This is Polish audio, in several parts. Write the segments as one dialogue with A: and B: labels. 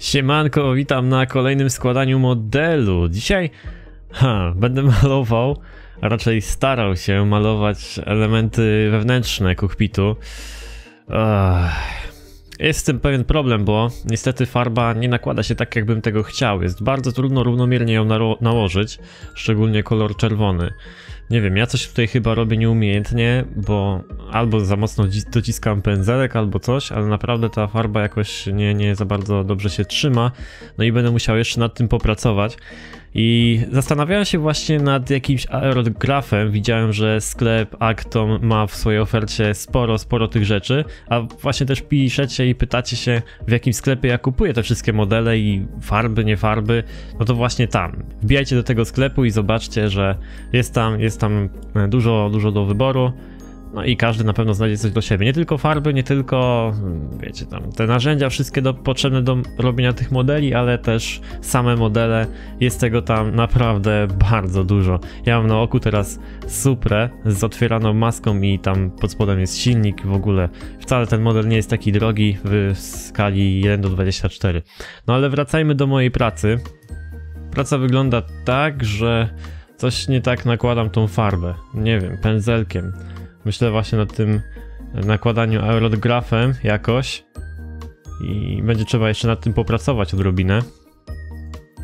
A: Siemanko, witam na kolejnym składaniu modelu. Dzisiaj ha, będę malował, a raczej starał się malować elementy wewnętrzne kokpitu. Ech. Jest z tym pewien problem, bo niestety farba nie nakłada się tak, jakbym tego chciał. Jest bardzo trudno równomiernie ją nałożyć, szczególnie kolor czerwony. Nie wiem, ja coś tutaj chyba robię nieumiejętnie, bo albo za mocno dociskam pędzelek, albo coś, ale naprawdę ta farba jakoś nie, nie za bardzo dobrze się trzyma. No i będę musiał jeszcze nad tym popracować. I zastanawiałem się właśnie nad jakimś aerografem. Widziałem, że sklep Acton ma w swojej ofercie sporo, sporo tych rzeczy, a właśnie też piszecie i pytacie się, w jakim sklepie ja kupuję te wszystkie modele i farby, nie farby. No to właśnie tam. Wbijajcie do tego sklepu i zobaczcie, że jest tam, jest tam dużo, dużo do wyboru. No i każdy na pewno znajdzie coś do siebie. Nie tylko farby, nie tylko, wiecie, tam te narzędzia wszystkie do, potrzebne do robienia tych modeli, ale też same modele. Jest tego tam naprawdę bardzo dużo. Ja mam na oku teraz Suprę z otwieraną maską i tam pod spodem jest silnik w ogóle. Wcale ten model nie jest taki drogi w skali 1 do 24. No ale wracajmy do mojej pracy. Praca wygląda tak, że coś nie tak nakładam tą farbę. Nie wiem, pędzelkiem Myślę właśnie nad tym nakładaniu aerografem jakoś i będzie trzeba jeszcze nad tym popracować odrobinę.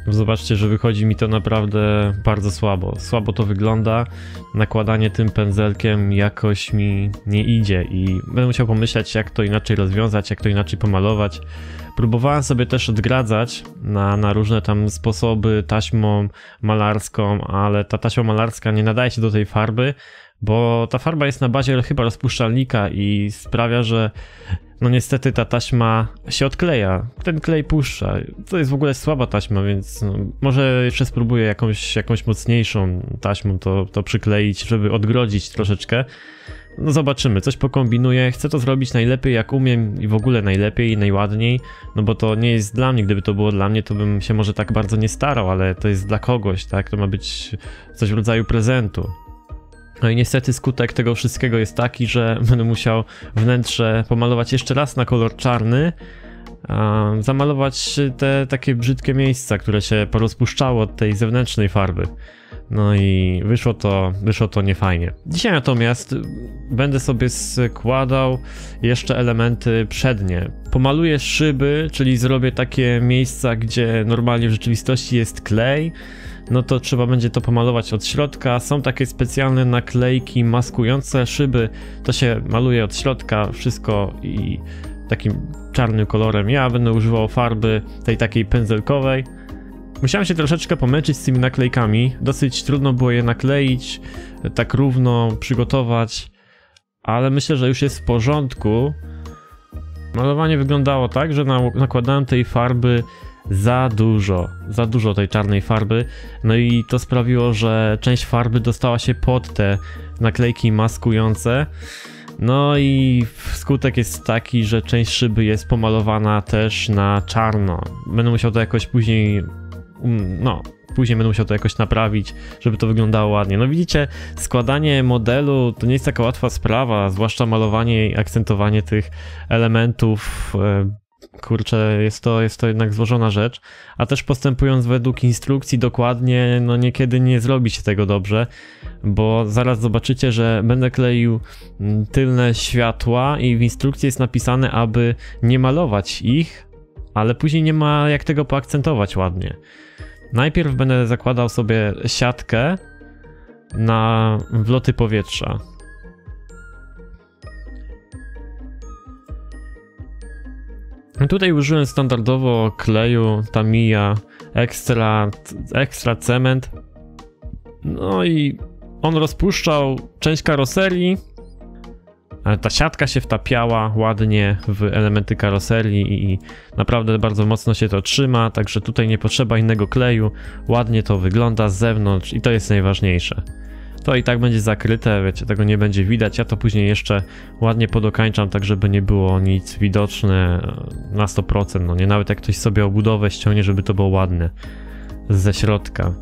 A: Zobaczcie, że wychodzi mi to naprawdę bardzo słabo. Słabo to wygląda. Nakładanie tym pędzelkiem jakoś mi nie idzie i będę musiał pomyśleć, jak to inaczej rozwiązać, jak to inaczej pomalować. Próbowałem sobie też odgradzać na, na różne tam sposoby taśmą malarską, ale ta taśma malarska nie nadaje się do tej farby, bo ta farba jest na bazie chyba rozpuszczalnika i sprawia, że no niestety ta taśma się odkleja. Ten klej puszcza. To jest w ogóle słaba taśma, więc no, może jeszcze spróbuję jakąś, jakąś mocniejszą taśmą to, to przykleić, żeby odgrodzić troszeczkę. No zobaczymy, coś pokombinuję. Chcę to zrobić najlepiej jak umiem i w ogóle najlepiej i najładniej, no bo to nie jest dla mnie. Gdyby to było dla mnie, to bym się może tak bardzo nie starał, ale to jest dla kogoś, tak? To ma być coś w rodzaju prezentu. No i niestety skutek tego wszystkiego jest taki, że będę musiał wnętrze pomalować jeszcze raz na kolor czarny, zamalować te takie brzydkie miejsca, które się porozpuszczało od tej zewnętrznej farby. No i wyszło to, wyszło to niefajnie. Dzisiaj natomiast będę sobie składał jeszcze elementy przednie. Pomaluję szyby, czyli zrobię takie miejsca, gdzie normalnie w rzeczywistości jest klej, no to trzeba będzie to pomalować od środka. Są takie specjalne naklejki maskujące szyby, to się maluje od środka wszystko i takim czarnym kolorem. Ja będę używał farby tej takiej pędzelkowej. Musiałem się troszeczkę pomęczyć z tymi naklejkami. Dosyć trudno było je nakleić, tak równo przygotować, ale myślę, że już jest w porządku. Malowanie wyglądało tak, że nakładałem tej farby za dużo, za dużo tej czarnej farby. No i to sprawiło, że część farby dostała się pod te naklejki maskujące. No i skutek jest taki, że część szyby jest pomalowana też na czarno. Będę musiał to jakoś później, um, no, później będę musiał to jakoś naprawić, żeby to wyglądało ładnie. No widzicie, składanie modelu to nie jest taka łatwa sprawa, zwłaszcza malowanie i akcentowanie tych elementów e, kurczę, jest to, jest to jednak złożona rzecz, a też postępując według instrukcji dokładnie, no niekiedy nie zrobi się tego dobrze, bo zaraz zobaczycie, że będę kleił mm, tylne światła i w instrukcji jest napisane, aby nie malować ich, ale później nie ma jak tego poakcentować ładnie. Najpierw będę zakładał sobie siatkę na wloty powietrza. Tutaj użyłem standardowo kleju Tamiya Extra, extra Cement. No i on rozpuszczał część karoserii. Ta siatka się wtapiała ładnie w elementy karoserii i naprawdę bardzo mocno się to trzyma, także tutaj nie potrzeba innego kleju. Ładnie to wygląda z zewnątrz i to jest najważniejsze to i tak będzie zakryte, wiecie, tego nie będzie widać. Ja to później jeszcze ładnie podokańczam, tak żeby nie było nic widoczne na 100%. No nie, nawet jak ktoś sobie obudowę ściągnie, żeby to było ładne ze środka.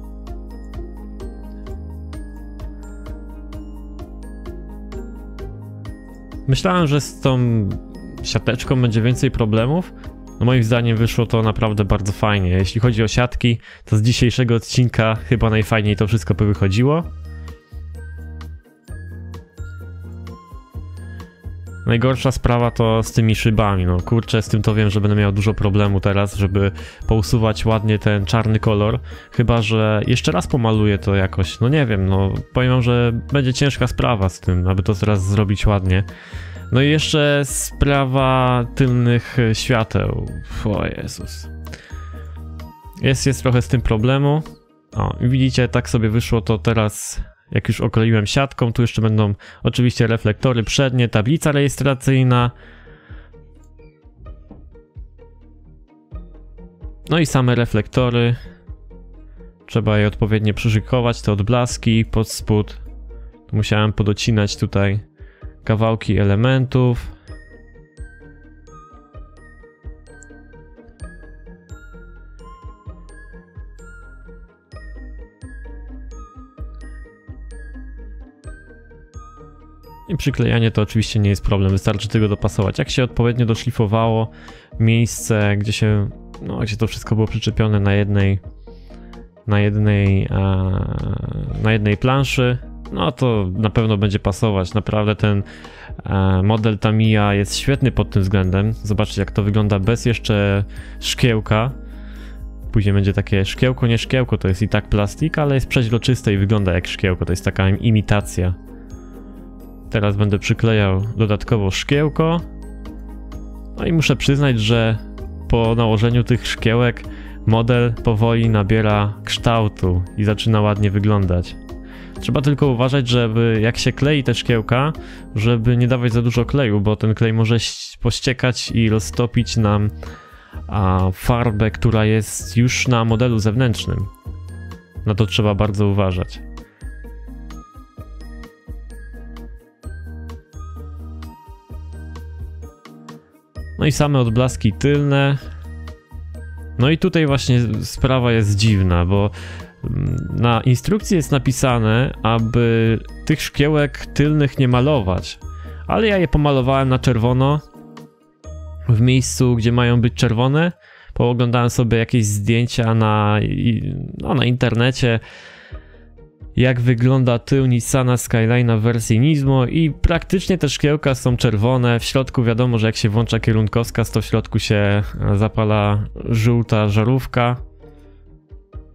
A: Myślałem, że z tą siateczką będzie więcej problemów, No moim zdaniem wyszło to naprawdę bardzo fajnie. Jeśli chodzi o siatki, to z dzisiejszego odcinka chyba najfajniej to wszystko by wychodziło. Najgorsza sprawa to z tymi szybami, no kurczę, z tym to wiem, że będę miał dużo problemu teraz, żeby pousuwać ładnie ten czarny kolor, chyba, że jeszcze raz pomaluję to jakoś, no nie wiem, no powiem wam, że będzie ciężka sprawa z tym, aby to teraz zrobić ładnie. No i jeszcze sprawa tylnych świateł, o Jezus. Jest, jest trochę z tym problemu. O, widzicie, tak sobie wyszło to teraz jak już okleiłem siatką, tu jeszcze będą oczywiście reflektory przednie, tablica rejestracyjna. No i same reflektory. Trzeba je odpowiednio przyszykować, te odblaski pod spód. Musiałem podocinać tutaj kawałki elementów. I przyklejanie to oczywiście nie jest problem, wystarczy tego dopasować. Jak się odpowiednio doszlifowało miejsce, gdzie się, no, gdzie to wszystko było przyczepione na jednej, na jednej, na jednej planszy, no to na pewno będzie pasować. Naprawdę ten model Tamiya jest świetny pod tym względem. Zobaczcie jak to wygląda bez jeszcze szkiełka. Później będzie takie szkiełko, nie szkiełko, to jest i tak plastik, ale jest przeźroczyste i wygląda jak szkiełko, to jest taka imitacja. Teraz będę przyklejał dodatkowo szkiełko. No i muszę przyznać, że po nałożeniu tych szkiełek model powoli nabiera kształtu i zaczyna ładnie wyglądać. Trzeba tylko uważać, żeby jak się klei te szkiełka, żeby nie dawać za dużo kleju, bo ten klej może pościekać i roztopić nam a, farbę, która jest już na modelu zewnętrznym. Na to trzeba bardzo uważać. No i same odblaski tylne. No i tutaj właśnie sprawa jest dziwna, bo mm, na instrukcji jest napisane, aby tych szkiełek tylnych nie malować. Ale ja je pomalowałem na czerwono w miejscu, gdzie mają być czerwone. Pooglądałem sobie jakieś zdjęcia na, no, na internecie jak wygląda tył Nissana Skyline'a w wersji Nismo i praktycznie te szkiełka są czerwone. W środku wiadomo, że jak się włącza kierunkowskaz, to w środku się zapala żółta żarówka.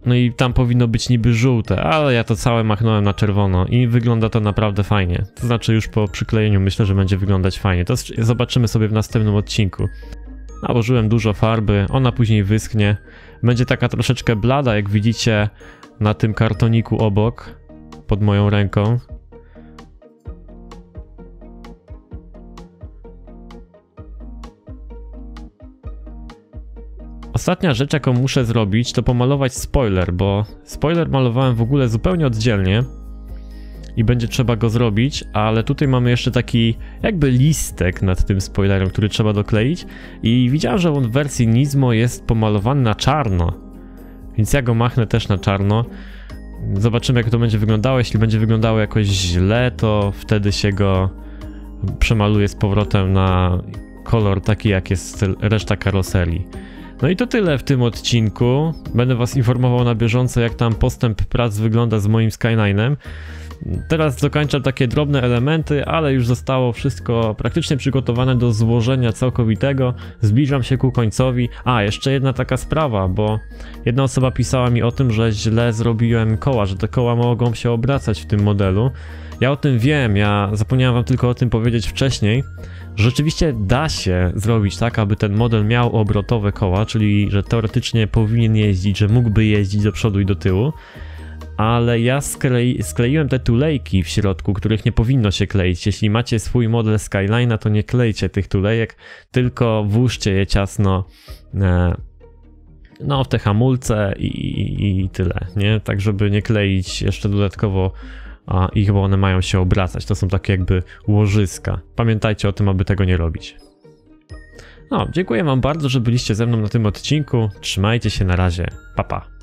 A: No i tam powinno być niby żółte, ale ja to całe machnąłem na czerwono i wygląda to naprawdę fajnie. To znaczy już po przyklejeniu myślę, że będzie wyglądać fajnie. To zobaczymy sobie w następnym odcinku. Nałożyłem dużo farby, ona później wyschnie. Będzie taka troszeczkę blada, jak widzicie na tym kartoniku obok, pod moją ręką. Ostatnia rzecz, jaką muszę zrobić, to pomalować spoiler, bo spoiler malowałem w ogóle zupełnie oddzielnie i będzie trzeba go zrobić, ale tutaj mamy jeszcze taki jakby listek nad tym spoilerem, który trzeba dokleić i widziałem, że on w wersji Nismo jest pomalowany na czarno. Więc ja go machnę też na czarno. Zobaczymy jak to będzie wyglądało. Jeśli będzie wyglądało jakoś źle, to wtedy się go przemaluje z powrotem na kolor taki jak jest reszta karoserii. No i to tyle w tym odcinku. Będę was informował na bieżąco jak tam postęp prac wygląda z moim Skyline'em. Teraz dokończam takie drobne elementy, ale już zostało wszystko praktycznie przygotowane do złożenia całkowitego. Zbliżam się ku końcowi. A, jeszcze jedna taka sprawa, bo jedna osoba pisała mi o tym, że źle zrobiłem koła, że te koła mogą się obracać w tym modelu. Ja o tym wiem, ja zapomniałem wam tylko o tym powiedzieć wcześniej. Rzeczywiście da się zrobić tak, aby ten model miał obrotowe koła, czyli że teoretycznie powinien jeździć, że mógłby jeździć do przodu i do tyłu ale ja sklei, skleiłem te tulejki w środku, których nie powinno się kleić. Jeśli macie swój model Skyline'a, to nie klejcie tych tulejek, tylko włóżcie je ciasno e, no, w te hamulce i, i, i, tyle, nie? Tak, żeby nie kleić jeszcze dodatkowo a, ich, bo one mają się obracać. To są takie jakby łożyska. Pamiętajcie o tym, aby tego nie robić. No, dziękuję wam bardzo, że byliście ze mną na tym odcinku. Trzymajcie się na razie. Pa, pa.